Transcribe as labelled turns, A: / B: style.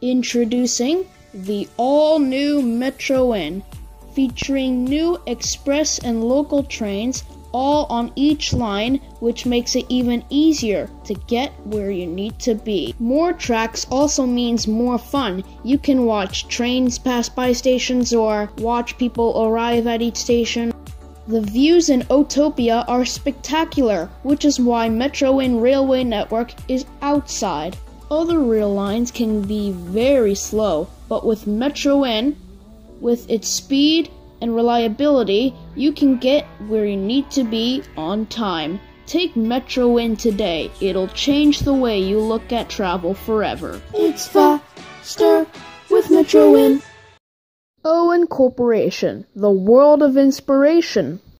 A: Introducing the all new Metro Inn, featuring new express and local trains all on each line, which makes it even easier to get where you need to be. More tracks also means more fun. You can watch trains pass by stations or watch people arrive at each station. The views in Otopia are spectacular, which is why Metro Inn Railway Network is outside. Other rail lines can be very slow, but with Metro Inn, with its speed and reliability, you can get where you need to be on time. Take Metro Inn today. It'll change the way you look at travel forever.
B: It's faster with Metro Inn.
A: Owen Corporation, the world of inspiration.